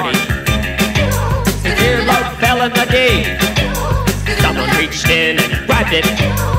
party. The earlobe fell in the day. Someone reached in and grabbed it.